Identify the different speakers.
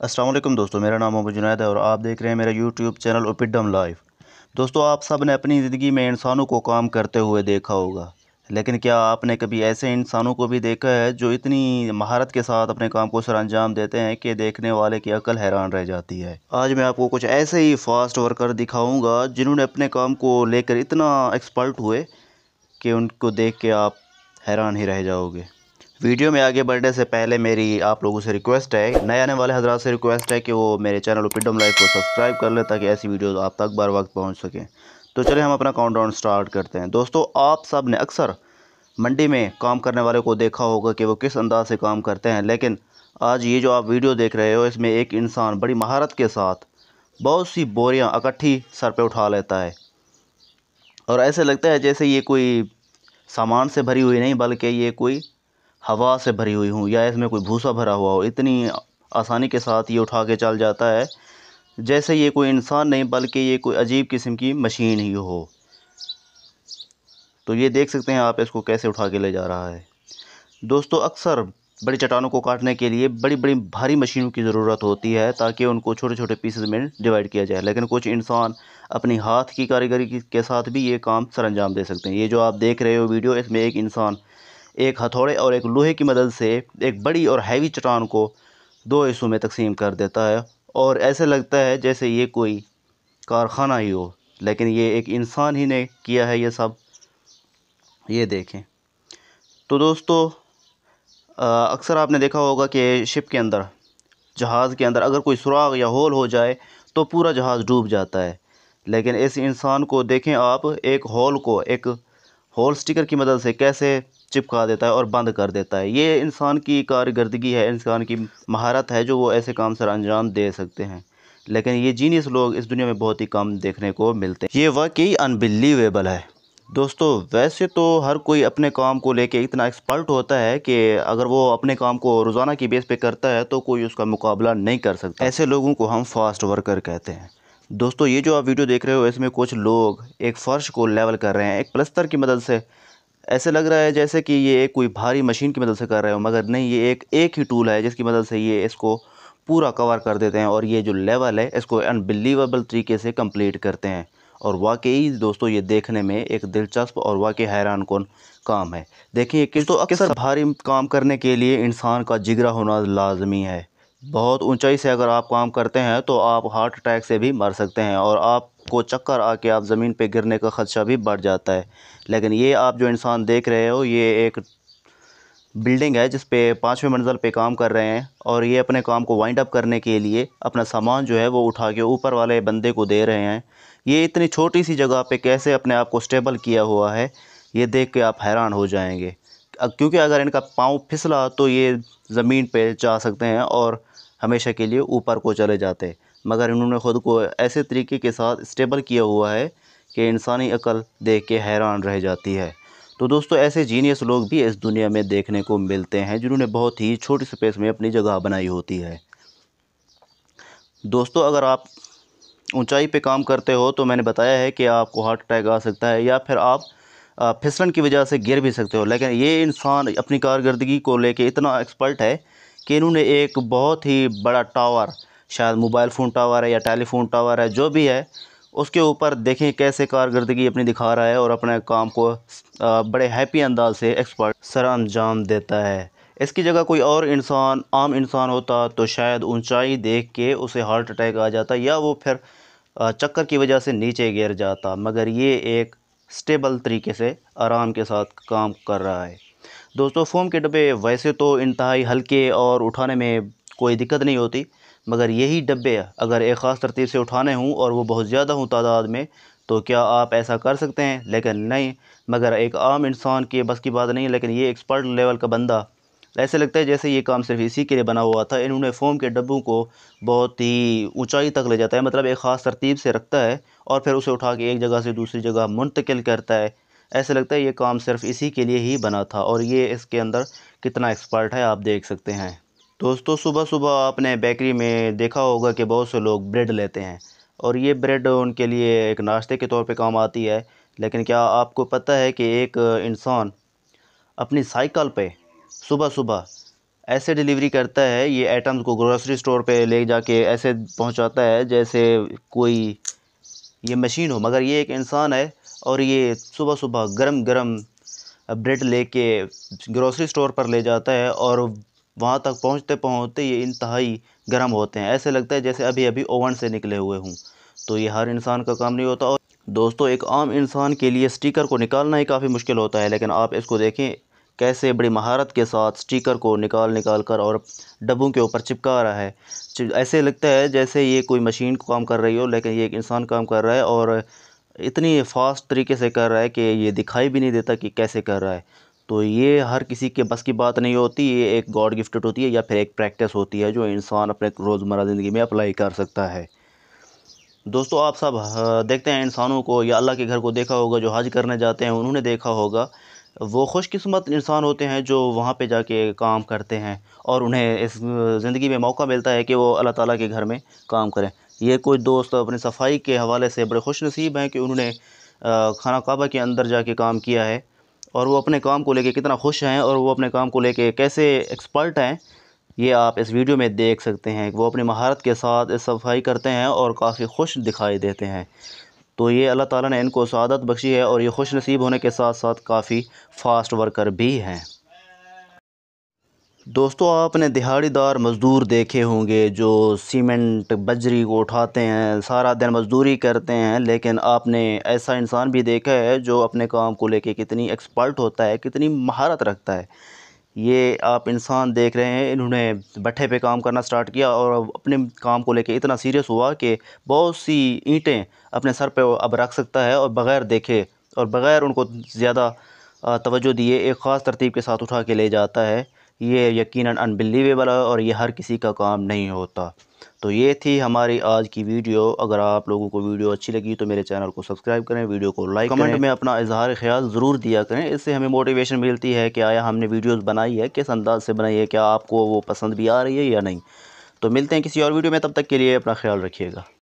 Speaker 1: वालेकुम दोस्तों, मेरा नाम मोहम्मद जुनैद है और आप देख रहे हैं मेरा यूट्यूब चैनल ओपिडम लाइव। दोस्तों, आप सबने अपनी ज़िंदगी में इंसानों को काम करते हुए देखा होगा, लेकिन क्या आपने कभी ऐसे इंसानों को भी देखा है जो इतनी महारत के साथ अपने काम को सर अंजाम देते हैं कि देखने वाले की अकल हैरान रह जाती है? आज मैं आपको कुछ ऐसे ही फास्ट वर्कर दिखाऊँगा जिन्होंने अपने काम को लेकर इतना एक्सपर्ट हुए कि उनको देख के आप हैरान ही रह जाओगे। वीडियो में आगे बढ़ने से पहले मेरी आप लोगों से रिक्वेस्ट है। नए आने वाले हजरात से रिक्वेस्ट है कि वो मेरे चैनल पिडम लाइव को सब्सक्राइब कर लें ताकि ऐसी वीडियो आप तक बार वक्त पहुँच सकें। तो चलिए हम अपना काउंटडाउन स्टार्ट करते हैं। दोस्तों, आप सबने अक्सर मंडी में काम करने वाले को देखा होगा कि वो किस अंदाज से काम करते हैं, लेकिन आज ये जो आप वीडियो देख रहे हो, इसमें एक इंसान बड़ी महारत के साथ बहुत सी बोरियाँ इकट्ठी सर पे उठा लेता है। और ऐसे लगता है जैसे ये कोई सामान से भरी हुई नहीं, बल्कि ये कोई हवा से भरी हुई हूँ या इसमें कोई भूसा भरा हुआ हो, इतनी आसानी के साथ ये उठा के चल जाता है, जैसे ये कोई इंसान नहीं, बल्कि ये कोई अजीब किस्म की मशीन ही हो। तो ये देख सकते हैं आप इसको कैसे उठा के ले जा रहा है। दोस्तों, अक्सर बड़ी चट्टानों को काटने के लिए बड़ी बड़ी भारी मशीनों की ज़रूरत होती है, ताकि उनको छोटे छोटे पीसेज में डिवाइड किया जाए। लेकिन कुछ इंसान अपनी हाथ की कारीगरी के साथ भी ये काम सर अंजाम दे सकते हैं। ये जो आप देख रहे हो वीडियो, इसमें एक इंसान एक हथौड़े और एक लोहे की मदद से एक बड़ी और हैवी चट्टान को दो हिस्सों में तकसीम कर देता है। और ऐसे लगता है जैसे ये कोई कारखाना ही हो, लेकिन ये एक इंसान ही ने किया है ये सब। ये देखें। तो दोस्तों अक्सर आपने देखा होगा कि शिप के अंदर, जहाज़ के अंदर अगर कोई सुराग या होल हो जाए तो पूरा जहाज़ डूब जाता है। लेकिन इस इंसान को देखें आप, एक होल को, एक होल स्टिकर की मदद से कैसे चिपका देता है और बंद कर देता है। ये इंसान की कारकर्दगी है, इंसान की महारत है जो वो ऐसे काम सर अंजाम दे सकते हैं। लेकिन ये जीनियस लोग इस दुनिया में बहुत ही कम देखने को मिलते हैं। ये वाकई अनबिलीवेबल है। दोस्तों, वैसे तो हर कोई अपने काम को लेके इतना एक्सपर्ट होता है कि अगर वो अपने काम को रोज़ाना की बेस पे करता है तो कोई उसका मुकाबला नहीं कर सकता। ऐसे लोगों को हम फास्ट वर्कर कहते हैं। दोस्तों ये जो आप वीडियो देख रहे हो इसमें कुछ लोग एक फ़र्श को लेवल कर रहे हैं एक प्लस्तर की मदद से। ऐसे लग रहा है जैसे कि ये एक कोई भारी मशीन की मदद से कर रहे हो मगर नहीं ये एक एक ही टूल है जिसकी मदद से ये इसको पूरा कवर कर देते हैं और ये जो लेवल है इसको अनबिलीवेबल तरीके से कंप्लीट करते हैं। और वाकई दोस्तों ये देखने में एक दिलचस्प और वाकई हैरान कौन काम है। देखिए किस तो अक्सर भारी काम करने के लिए इंसान का जिगरा होना लाजमी है। बहुत ऊंचाई से अगर आप काम करते हैं तो आप हार्ट अटैक से भी मर सकते हैं और आपको चक्कर आके आप ज़मीन पे गिरने का ख़दशा भी बढ़ जाता है। लेकिन ये आप जो इंसान देख रहे हो, ये एक बिल्डिंग है जिस पे पाँचवें मंजिल पे काम कर रहे हैं और ये अपने काम को वाइंड अप करने के लिए अपना सामान जो है वो उठा के ऊपर वाले बंदे को दे रहे हैं। ये इतनी छोटी सी जगह पे कैसे अपने आप को स्टेबल किया हुआ है, ये देख के आप हैरान हो जाएँगे। क्योंकि अगर इनका पाँव फिसला तो ये ज़मीन पे जा सकते हैं और हमेशा के लिए ऊपर को चले जाते मगर इन्होंने ख़ुद को ऐसे तरीके के साथ स्टेबल किया हुआ है कि इंसानी अकल देख के हैरान रह जाती है। तो दोस्तों, ऐसे जीनियस लोग भी इस दुनिया में देखने को मिलते हैं जिन्होंने बहुत ही छोटी स्पेस में अपनी जगह बनाई होती है। दोस्तों, अगर आप ऊंचाई पे काम करते हो तो मैंने बताया है कि आपको हार्ट अटैक आ सकता है या फिर आप फिसलन की वजह से गिर भी सकते हो। लेकिन ये इंसान अपनी कारकर्दगी को लेके इतना एक्सपर्ट है कि इन्होंने एक बहुत ही बड़ा टावर शायद मोबाइल फ़ोन टावर है या टेलीफोन टावर है, जो भी है, उसके ऊपर देखें कैसे कारकर्दगी अपनी दिखा रहा है और अपने काम को बड़े हैप्पी अंदाज से एक्सपर्ट सर अंजाम देता है। इसकी जगह कोई और इंसान, आम इंसान होता तो शायद ऊंचाई देख के उसे हार्ट अटैक आ जाता या वो फिर चक्कर की वजह से नीचे गिर जाता। मगर ये एक स्टेबल तरीके से आराम के साथ काम कर रहा है। दोस्तों, फ़ोम के डब्बे वैसे तो इंतहाई हल्के और उठाने में कोई दिक्कत नहीं होती, मगर यही डब्बे अगर एक ख़ास तरतीब से उठाने हों और वो बहुत ज़्यादा हों तादाद में तो क्या आप ऐसा कर सकते हैं? लेकिन नहीं, मगर एक आम इंसान के बस की बात नहीं, लेकिन ये एक्सपर्ट लेवल का बंदा ऐसे लगता है जैसे ये काम सिर्फ़ इसी के लिए बना हुआ था, इन्होंने फ़ोम के डब्बों को बहुत ही ऊंचाई तक ले जाता है मतलब एक ख़ास तरतीब से रखता है और फिर उसे उठा के एक जगह से दूसरी जगह मुंतकिल करता है। ऐसे लगता है ये काम सिर्फ़ इसी के लिए ही बना था और ये इसके अंदर कितना एक्सपर्ट है आप देख सकते हैं। दोस्तों सुबह सुबह आपने बेकरी में देखा होगा कि बहुत से लोग ब्रेड लेते हैं और ये ब्रेड उनके लिए एक नाश्ते के तौर पे काम आती है, लेकिन क्या आपको पता है कि एक इंसान अपनी साइकिल पे सुबह सुबह। ऐसे डिलीवरी करता है, ये आइटम्स को ग्रोसरी स्टोर पे ले जाके ऐसे पहुंचाता है, जैसे कोई ये मशीन हो। मगर ये एक इंसान है और ये सुबह सुबह गरम गरम ब्रेड लेके ग्रोसरी स्टोर पर ले जाता है और वहाँ तक पहुँचते पहुँचते ये इंतहाई गर्म होते हैं। ऐसे लगता है जैसे अभी अभी ओवन से निकले हुए हों। तो ये हर इंसान का काम नहीं होता। और दोस्तों, एक आम इंसान के लिए स्टिकर को निकालना ही काफ़ी मुश्किल होता है, लेकिन आप इसको देखें कैसे बड़ी महारत के साथ स्टिकर को निकाल निकाल कर और डब्बों के ऊपर चिपका रहा है। ऐसे लगता है जैसे ये कोई मशीन काम कर रही हो, लेकिन ये एक इंसान काम कर रहा है और इतनी फास्ट तरीके से कर रहा है कि ये दिखाई भी नहीं देता कि कैसे कर रहा है। तो ये हर किसी के बस की बात नहीं होती, ये एक गॉड गिफ्टेड होती है या फिर एक प्रैक्टिस होती है जो इंसान अपने रोज़मर्रा ज़िंदगी में अप्लाई कर सकता है। दोस्तों, आप सब देखते हैं इंसानों को या अल्लाह के घर को देखा होगा, जो हज करने जाते हैं, उन्होंने देखा होगा वो खुशकिस्मत इंसान होते हैं जो वहाँ पे जाके काम करते हैं और उन्हें इस ज़िंदगी में मौका मिलता है कि वो अल्लाह ताला के घर में काम करें। ये कुछ दोस्त अपनी सफ़ाई के हवाले से बड़े खुश नसीब हैं कि उन्होंने खाना काबा के अंदर जाके काम किया है और वो अपने काम को लेके कितना खुश हैं और वो अपने काम को लेके कैसे एक्सपर्ट हैं, ये आप इस वीडियो में देख सकते हैं। वो अपनी महारत के साथ सफ़ाई करते हैं और काफ़ी खुश दिखाई देते हैं। तो ये अल्लाह ताला ने इनको सआदत बख्शी है और ये खुश नसीब होने के साथ साथ काफ़ी फास्ट वर्कर भी हैं। दोस्तों, आपने दिहाड़ीदार मज़दूर देखे होंगे जो सीमेंट, बजरी को उठाते हैं, सारा दिन मज़दूरी करते हैं, लेकिन आपने ऐसा इंसान भी देखा है जो अपने काम को लेके कितनी एक्सपर्ट होता है, कितनी महारत रखता है। ये आप इंसान देख रहे हैं, इन्होंने भट्ठे पे काम करना स्टार्ट किया और अपने काम को लेके इतना सीरियस हुआ कि बहुत सी ईंटें अपने सर पे अब रख सकता है और बग़ैर देखे और बग़ैर उनको ज़्यादा तवज्जो दिए एक ख़ास तरतीब के साथ उठा के ले जाता है। ये यकीनन अनबिलीवेबल है और ये हर किसी का काम नहीं होता। तो ये थी हमारी आज की वीडियो। अगर आप लोगों को वीडियो अच्छी लगी तो मेरे चैनल को सब्सक्राइब करें वीडियो को लाइक कमेंट में अपना इजहार ख्याल ज़रूर दिया करें। इससे हमें मोटिवेशन मिलती है कि आया हमने वीडियोस बनाई है किस अंदाज से बनाई है क्या आपको वो पसंद भी आ रही है या नहीं। तो मिलते हैं किसी और वीडियो में तब तक के लिए अपना ख्याल रखिएगा।